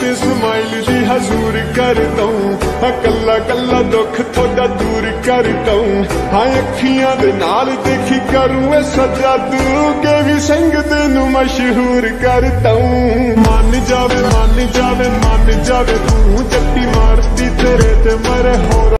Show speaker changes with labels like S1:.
S1: ਤੇ ਸਮਾਈਲ ਦੀ ਹਜ਼ੂਰ ਕਰ ਦਊਂ। ਹਾਂ ਕੱਲਾ ਦੁੱਖ ਤੁਹਾਡਾ ਦੂਰ ਕਰ ਦਊਂ। ਹਾਂ, ਅੱਖੀਆਂ ਦੇ ਨਾਲ ਦੇਖੀ ਕਰੂ ਐ ਸਜਾ ਦੂੰ ਕੇ ਵੀ ਸੰਗਤ ਨੂੰ ਮਸ਼ਹੂਰ ਕਰ ਦਊਂ। ਮੰਨ ਜਾਵੇ ਮੰਨ ਜਾਵੇ ਮੰਨ ਜਾਵੇ ਤੂੰ